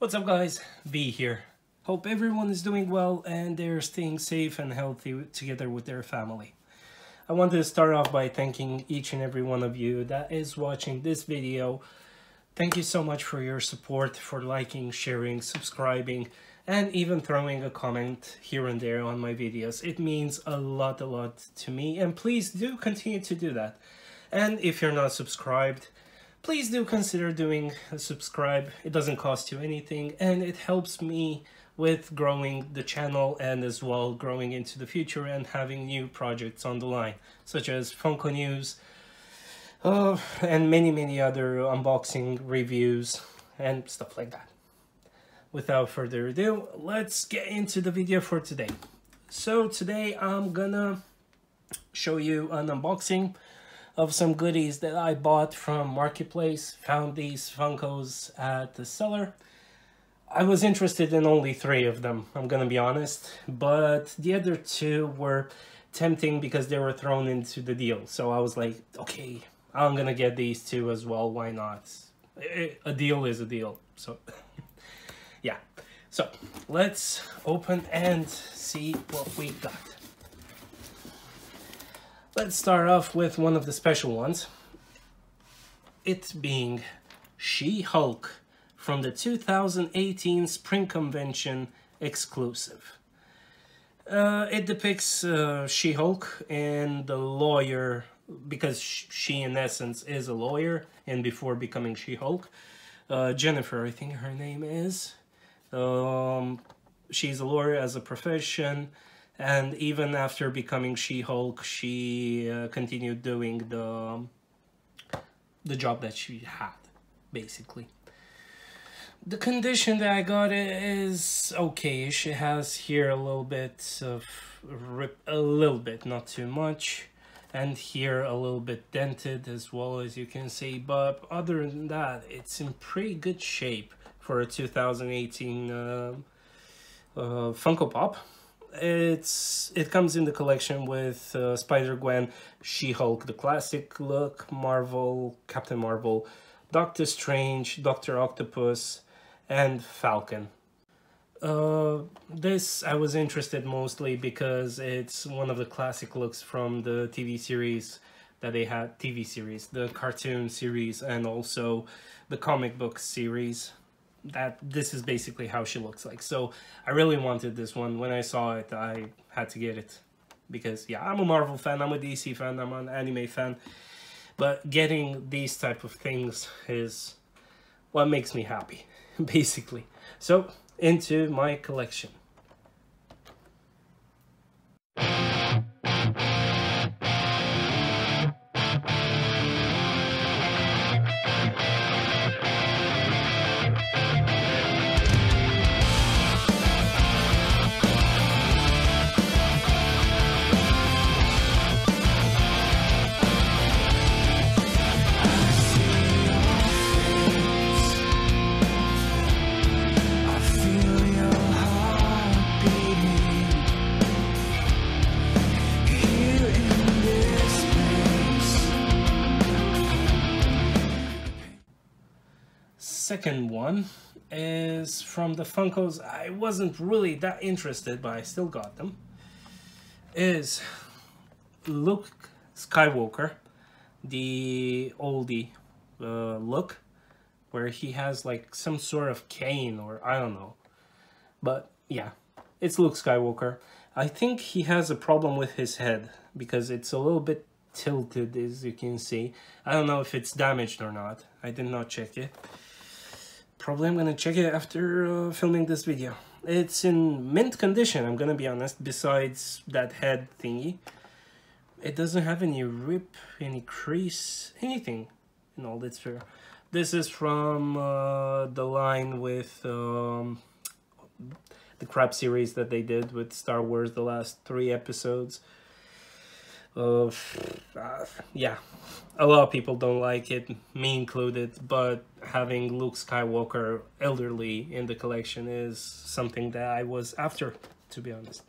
What's up guys? V here. Hope everyone is doing well and they're staying safe and healthy together with their family. I want to start off by thanking each and every one of you that is watching this video. Thank you so much for your support, for liking, sharing, subscribing, and even throwing a comment here and there on my videos. It means a lot, a lot to me, and please do continue to do that. And if you're not subscribed, please do consider doing a subscribe. It doesn't cost you anything and it helps me with growing the channel and as well growing into the future and having new projects on the line, such as Funko News, uh, and many, many other unboxing reviews and stuff like that. Without further ado, let's get into the video for today. So today I'm gonna show you an unboxing of some goodies that I bought from Marketplace. Found these Funkos at the seller. I was interested in only three of them, I'm gonna be honest, but the other two were tempting because they were thrown into the deal. So I was like, okay, I'm gonna get these two as well, why not? A deal is a deal, so yeah. So let's open and see what we got. Let's start off with one of the special ones. It being She-Hulk from the 2018 Spring Convention exclusive. Uh, it depicts uh, She-Hulk and the lawyer, because she in essence is a lawyer, and before becoming She-Hulk. Uh, Jennifer, I think her name is. Um, she's a lawyer as a profession and even after becoming She-Hulk, she uh, continued doing the the job that she had, basically. The condition that I got is okay. She has here a little bit of rip, a little bit, not too much, and here a little bit dented as well as you can see. But other than that, it's in pretty good shape for a 2018 uh, uh, Funko Pop it's it comes in the collection with uh, Spider-Gwen, She-Hulk, the classic look, Marvel, Captain Marvel, Doctor Strange, Doctor Octopus, and Falcon. Uh, this I was interested mostly because it's one of the classic looks from the TV series that they had, TV series, the cartoon series, and also the comic book series that this is basically how she looks like. So I really wanted this one. When I saw it, I had to get it. Because, yeah, I'm a Marvel fan, I'm a DC fan, I'm an anime fan. But getting these type of things is what makes me happy, basically. So, into my collection. Second one is from the Funkos. I wasn't really that interested, but I still got them. Is Luke Skywalker, the oldie uh, look, where he has like some sort of cane or I don't know. But yeah, it's Luke Skywalker. I think he has a problem with his head because it's a little bit tilted as you can see. I don't know if it's damaged or not. I did not check it probably I'm gonna check it after uh, filming this video. It's in mint condition, I'm gonna be honest, besides that head thingy. It doesn't have any rip, any crease, anything in all its fair. This is from uh, the line with um, the crap series that they did with Star Wars, the last three episodes uh, yeah a lot of people don't like it, me included, but having Luke Skywalker elderly in the collection is something that I was after, to be honest.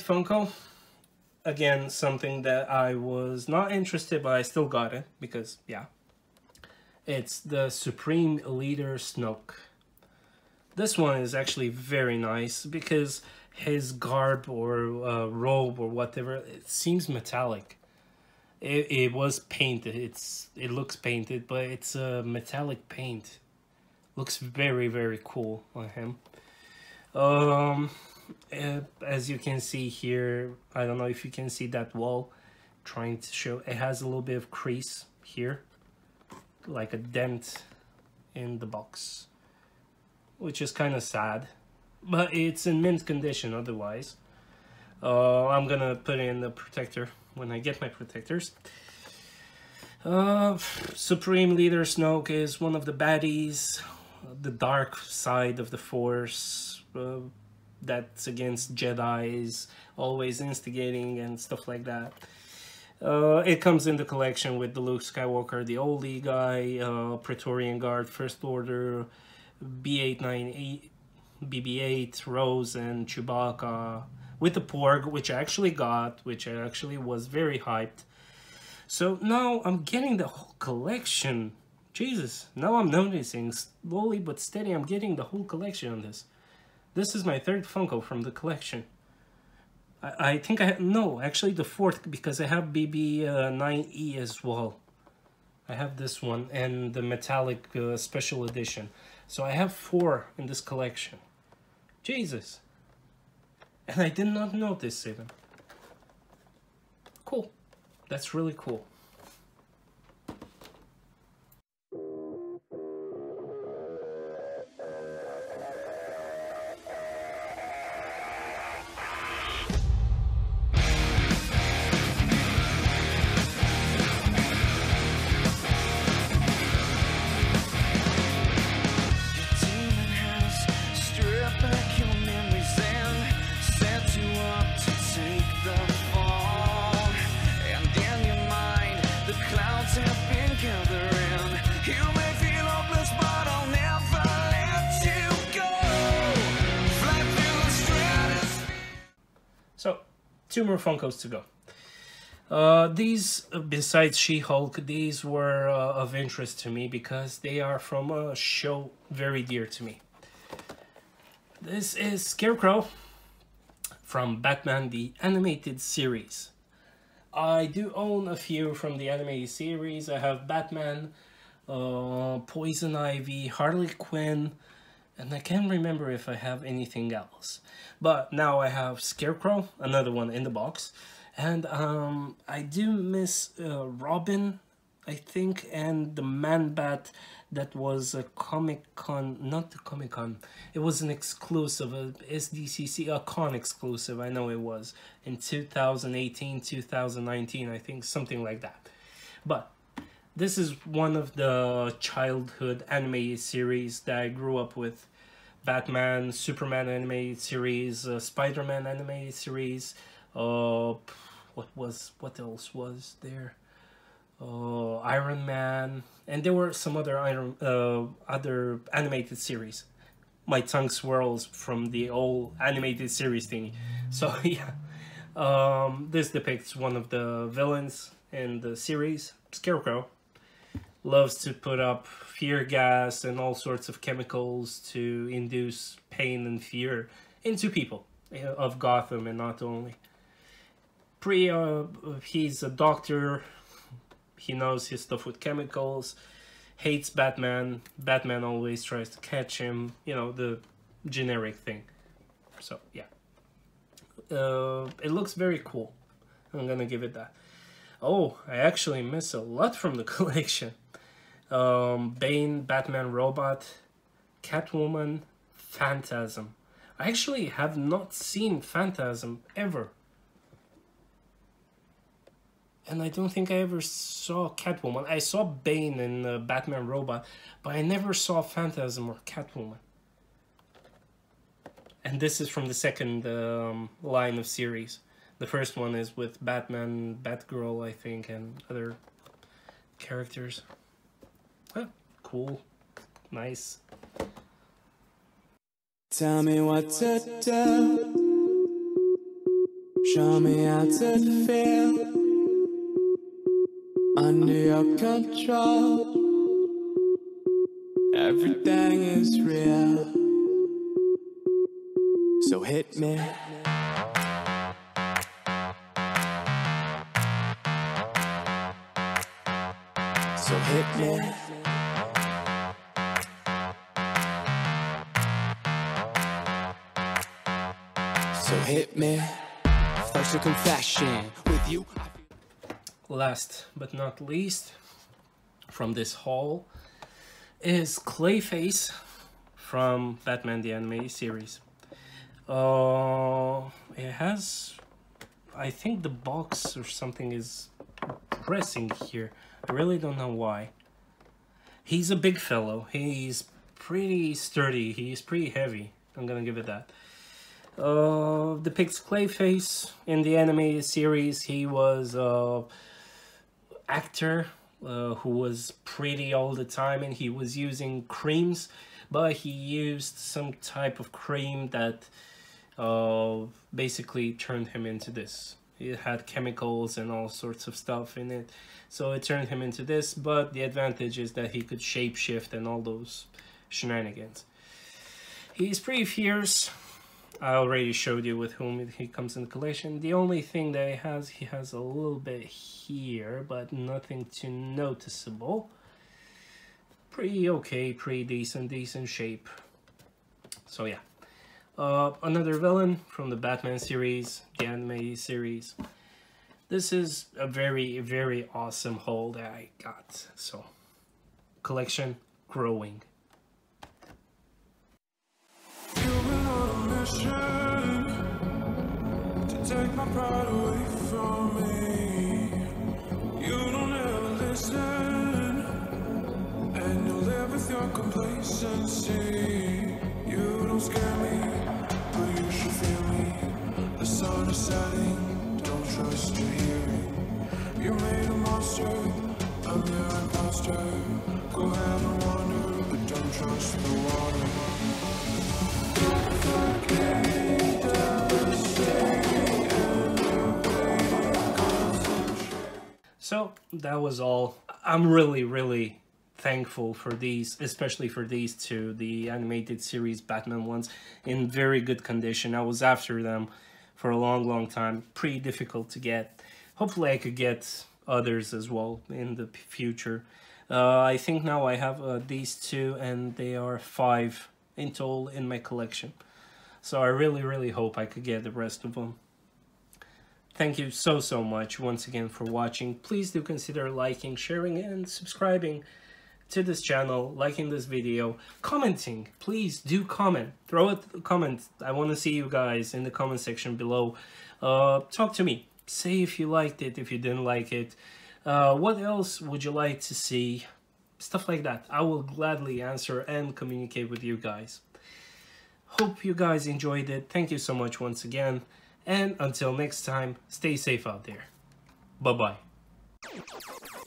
Third call. again, something that I was not interested, but I still got it because, yeah. It's the Supreme Leader Snoke. This one is actually very nice because his garb or uh, robe or whatever, it seems metallic. It, it was painted, it's it looks painted, but it's a metallic paint. Looks very, very cool on him. Um, uh, as you can see here, I don't know if you can see that wall trying to show, it has a little bit of crease here, like a dent in the box, which is kind of sad, but it's in mint condition otherwise. Uh, I'm gonna put in the protector when I get my protectors. Uh, Supreme Leader Snoke is one of the baddies, the dark side of the Force, uh, that's against Jedi's, always instigating and stuff like that. Uh, it comes in the collection with the Luke Skywalker, the oldie guy, uh, Praetorian Guard, First Order, B898, BB-8, Rose, and Chewbacca, with the Porg, which I actually got, which I actually was very hyped. So now I'm getting the whole collection. Jesus, now I'm noticing, slowly but steady, I'm getting the whole collection on this. This is my third Funko from the collection. I, I think I no, actually the fourth, because I have BB-9E uh, as well. I have this one and the metallic uh, special edition. So I have four in this collection. Jesus. And I did not notice even. Cool. That's really cool. Two more Funkos to go. Uh, these, besides She-Hulk, these were uh, of interest to me because they are from a show very dear to me. This is Scarecrow from Batman the Animated Series. I do own a few from the animated series. I have Batman, uh, Poison Ivy, Harley Quinn, and I can't remember if I have anything else. But now I have Scarecrow, another one in the box. And um, I do miss uh, Robin, I think, and the Man-Bat that was a Comic-Con, not the Comic-Con, it was an exclusive, a SDCC, a con exclusive, I know it was, in 2018, 2019, I think, something like that. But this is one of the childhood anime series that I grew up with. Batman, Superman animated series, uh, Spider-Man animated series, uh, what was, what else was there? Uh, Iron Man, and there were some other Iron, uh, other animated series. My tongue swirls from the old animated series thing. So yeah, um, this depicts one of the villains in the series, Scarecrow, loves to put up fear gas and all sorts of chemicals to induce pain and fear into people of Gotham and not only. Pre, uh, he's a doctor, he knows his stuff with chemicals, hates Batman, Batman always tries to catch him, you know, the generic thing. So, yeah. Uh, it looks very cool. I'm gonna give it that. Oh, I actually miss a lot from the collection um, Bane, Batman Robot, Catwoman, Phantasm. I actually have not seen Phantasm ever. And I don't think I ever saw Catwoman. I saw Bane in uh, Batman Robot, but I never saw Phantasm or Catwoman. And this is from the second um, line of series. The first one is with Batman, Batgirl, I think, and other characters cool, nice. Tell me what to do. Show me how to feel under your control. Everything is real. So hit me. So hit me. So hit me. First confession with you. Last but not least, from this haul, is Clayface from Batman the Animated Series. Uh, it has, I think the box or something is pressing here. I really don't know why. He's a big fellow. He's pretty sturdy. He's pretty heavy. I'm gonna give it that. Uh, depicts Clayface in the animated series. He was a actor uh, who was pretty all the time, and he was using creams, but he used some type of cream that uh, basically turned him into this. It had chemicals and all sorts of stuff in it, so it turned him into this. But the advantage is that he could shapeshift and all those shenanigans. He's pretty fierce. I already showed you with whom he comes in the collection. The only thing that he has, he has a little bit here, but nothing too noticeable. Pretty okay, pretty decent, decent shape. So yeah. Uh, another villain from the Batman series, the anime series. This is a very, very awesome haul that I got. So, collection growing. You've been on a mission sun is setting, don't trust your hearing. You made a monster, a mere imposter. Go ahead and wander, but don't trust the water. So that was all. I'm really, really thankful for these, especially for these two, the animated series Batman ones, in very good condition. I was after them for a long, long time. Pretty difficult to get. Hopefully, I could get others as well in the future. Uh, I think now I have uh, these two, and they are five in total in my collection. So I really, really hope I could get the rest of them. Thank you so, so much once again for watching. Please do consider liking, sharing, and subscribing to this channel, liking this video, commenting. Please do comment. Throw a comment. I want to see you guys in the comment section below. Uh, talk to me. Say if you liked it, if you didn't like it. Uh, what else would you like to see? Stuff like that. I will gladly answer and communicate with you guys. Hope you guys enjoyed it. Thank you so much once again. And until next time, stay safe out there. Bye bye.